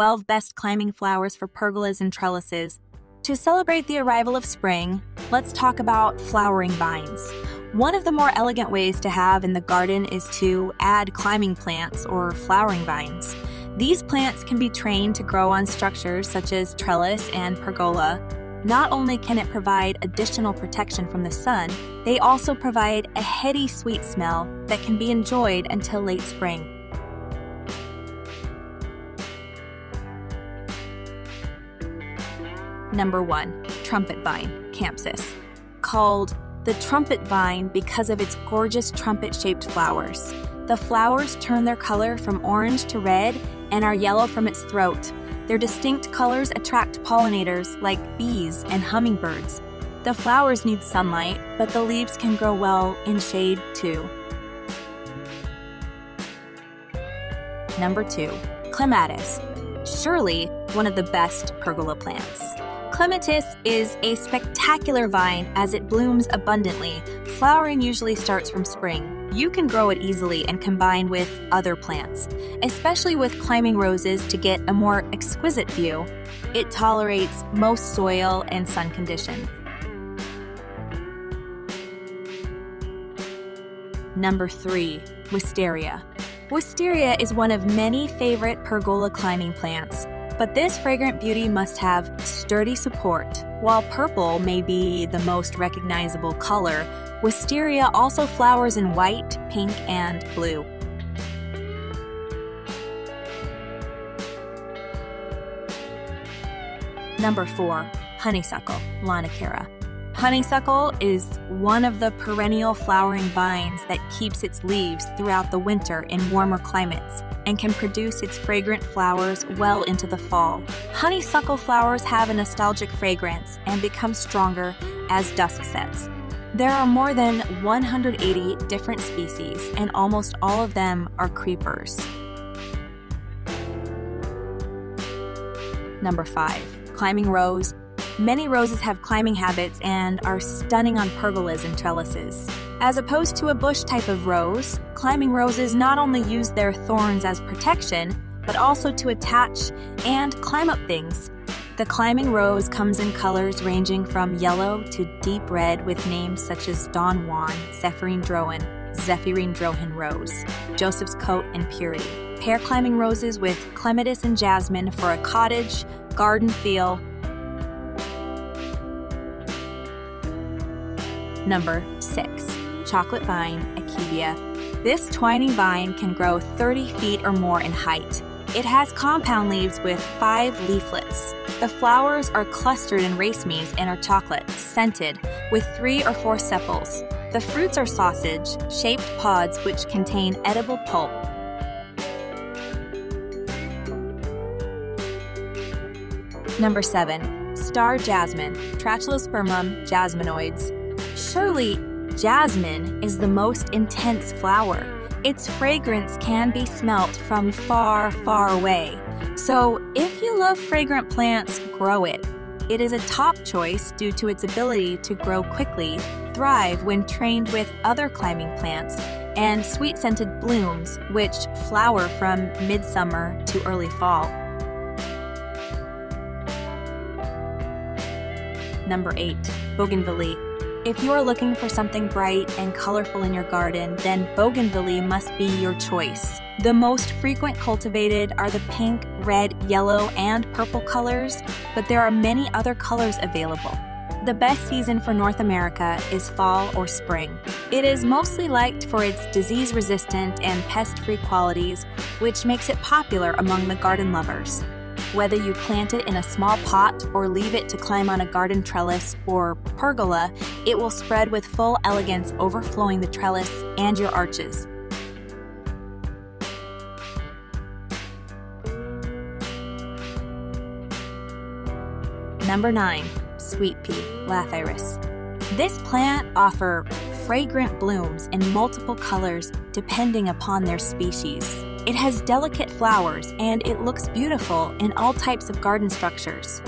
12 best climbing flowers for pergolas and trellises. To celebrate the arrival of spring, let's talk about flowering vines. One of the more elegant ways to have in the garden is to add climbing plants or flowering vines. These plants can be trained to grow on structures such as trellis and pergola. Not only can it provide additional protection from the sun, they also provide a heady sweet smell that can be enjoyed until late spring. Number 1. Trumpet Vine, Campsis. Called the trumpet vine because of its gorgeous trumpet shaped flowers. The flowers turn their color from orange to red and are yellow from its throat. Their distinct colors attract pollinators like bees and hummingbirds. The flowers need sunlight, but the leaves can grow well in shade too. Number 2. Clematis. Surely one of the best pergola plants. Clematis is a spectacular vine as it blooms abundantly. Flowering usually starts from spring. You can grow it easily and combine with other plants, especially with climbing roses to get a more exquisite view. It tolerates most soil and sun conditions. Number 3. Wisteria. Wisteria is one of many favorite pergola climbing plants, but this fragrant beauty must have sturdy support. While purple may be the most recognizable color, Wisteria also flowers in white, pink, and blue. Number 4. Honeysuckle, Lonicera. Honeysuckle is one of the perennial flowering vines that keeps its leaves throughout the winter in warmer climates and can produce its fragrant flowers well into the fall. Honeysuckle flowers have a nostalgic fragrance and become stronger as dusk sets. There are more than 180 different species, and almost all of them are creepers. Number 5. Climbing Rose. Many roses have climbing habits and are stunning on pergolas and trellises. As opposed to a bush type of rose, climbing roses not only use their thorns as protection, but also to attach and climb up things, the climbing rose comes in colors ranging from yellow to deep red with names such as Don Juan, Zéphirine Drouhin, Zéphirine Drouhin Rose, Joseph's Coat, and Purity. Pair climbing roses with clematis and jasmine for a cottage, garden feel. Number 6. Chocolate Vine, Akebia. This twining vine can grow 30 feet or more in height. It has compound leaves with five leaflets. The flowers are clustered in racemes and are chocolate, scented, with three or four sepals. The fruits are sausage, shaped pods which contain edible pulp. Number 7. Star Jasmine, Trachelospermum jasminoides. Surely, jasmine is the most intense flower. Its fragrance can be smelt from far, far away. So, if you love fragrant plants, grow it. It is a top choice due to its ability to grow quickly, thrive when trained with other climbing plants, and sweet scented blooms, which flower from midsummer to early fall. Number 8. Bougainvillea. If you are looking for something bright and colorful in your garden, then Bougainvillea must be your choice. The most frequent cultivated are the pink, red, yellow, and purple colors, but there are many other colors available. The best season for North America is fall or spring. It is mostly liked for its disease resistant and pest free qualities, which makes it popular among the garden lovers. Whether you plant it in a small pot or leave it to climb on a garden trellis or pergola, it will spread with full elegance overflowing the trellis and your arches. Number 9. Sweet Pea, Lathyrus. This plant offer fragrant blooms in multiple colors depending upon their species. It has delicate flowers and it looks beautiful in all types of garden structures.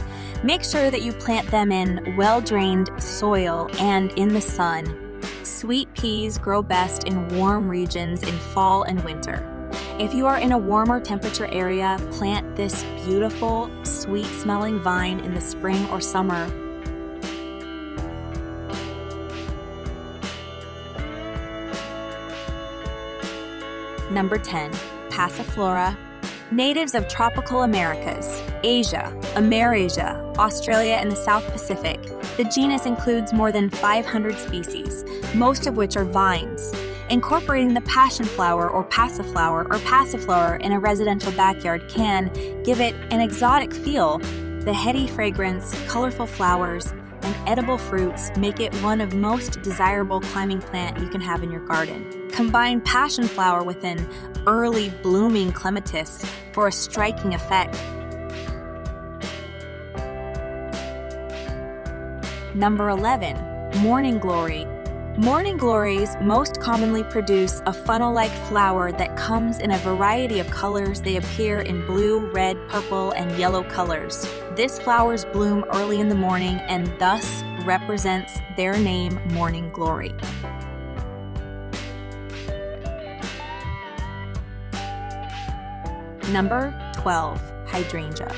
Make sure that you plant them in well drained soil and in the sun. Sweet peas grow best in warm regions in fall and winter. If you are in a warmer temperature area, plant this beautiful, sweet smelling vine in the spring or summer. Number 10. Passiflora. Natives of tropical Americas, Asia, Amerasia, Australia, and the South Pacific, the genus includes more than 500 species, most of which are vines. Incorporating the passion flower or passiflower or passiflora in a residential backyard can give it an exotic feel. The heady fragrance, colorful flowers, and edible fruits make it one of most desirable climbing plant you can have in your garden. Combine passion flower with an early blooming clematis for a striking effect. Number 11. Morning Glory. Morning glories most commonly produce a funnel like flower that comes in a variety of colors. They appear in blue, red, purple, and yellow colors. This flowers bloom early in the morning and thus represents their name, Morning Glory. Number 12. Hydrangea.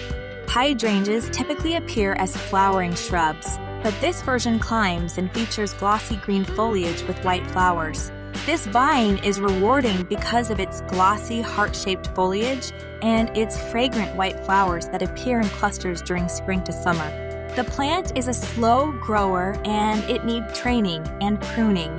Hydrangeas typically appear as flowering shrubs, but this version climbs and features glossy green foliage with white flowers. This vine is rewarding because of its glossy, heart shaped foliage and its fragrant white flowers that appear in clusters during spring to summer. The plant is a slow grower and it needs training and pruning